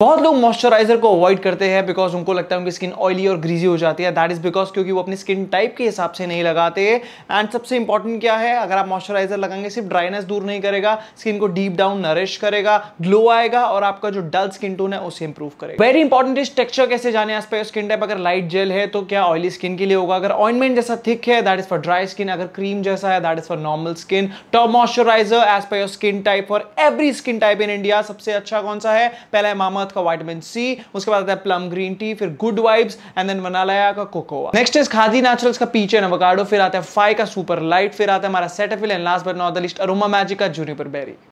बहुत लोग मॉइस्चराइजर को अवॉइड करते हैं बिकॉज़ उनको लगता है उनकी स्किन ऑयली और ग्रीजी हो जाती है। दैट इज़ बिकॉज़ क्योंकि वो अपनी स्किन टाइप के हिसाब से नहीं लगाते। एंड सबसे इंपॉर्टेंट क्या है? अगर आप मॉइस्चराइजर लगाएँगे, सिर्फ़ ड्राइनेस दूर नहीं करेगा स्किन को डीप डाउन नरिश करेगा ग्लो आएगा और आपका जो डल स्किन टोन है, उसे इंप्रूव करेगा। वेरी इंपॉर्टेंट इज़ टेक्सचर कैसे जाने एज पर स्किन टाइप अगर लाइट जेल है तो क्या ऑयली स्किन के लिए होगा? अगर ऑइनमेंट जैसा थिक है that is for dry skin अगर क्रीम जैसा है that is for normal skin top moisturiser as per your skin type for every skin type in India सबसे अच्छा कौन सा है? पहला है मामथ का वाइटामिन सी उसके बाद आता है प्लम ग्रीन टी फिर Good Vibes and then Vanalaya का cocoa next is Khadi Naturals का पीचे नवकाडो फिर आता है फाइव का सुपर लाइट फिर आता है हमारा Cetaphil and last but not the least Aroma Magic का जूनिपर बेरी